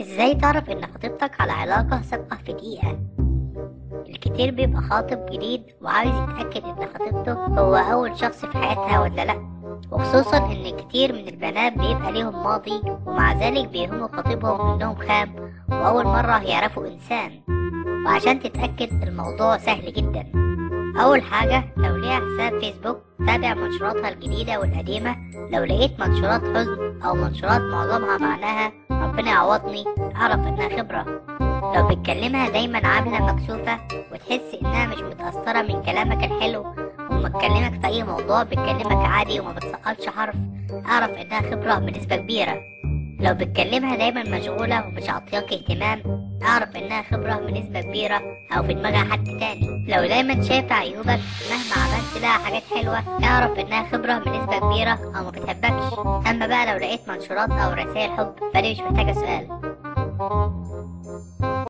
إزاي تعرف إن خطيبتك على علاقة سابقة في دقيقة؟ الكتير بيبقى خاطب جديد وعاوز يتأكد إن خطيبته هو أول شخص في حياتها ولا لأ. وخصوصا إن كتير من البنات بيبقى ليهم ماضي ومع ذلك بيهموا خطيبهم إنهم خام وأول مرة يعرفوا إنسان. وعشان تتأكد الموضوع سهل جدا. أول حاجة لو ليها حساب فيسبوك تابع منشوراتها الجديدة والقديمة. لو لقيت منشورات حزن أو منشورات معظمها معناها ربنا يعوضني أعرف إنها خبرة. لو بتكلمها دايما عاملة مكسوفة وتحس إنها مش متأثرة من كلامك الحلو وما تكلمك في أي موضوع بتكلمك عادي وما بتسقطش حرف أعرف إنها خبرة بنسبة كبيرة. لو بتكلمها دايما مشغولة ومش عطياك اهتمام أعرف إنها خبرة بنسبة كبيرة أو في دماغها حد تاني. لو دايما شايفة عيوبك مهما عملت لها حاجات حلوة أعرف إنها خبرة بنسبة كبيرة أو ما بتحبكش. أما بقى لو لقيت منشورات أو رسائل حب فدي مش محتاجة سؤال.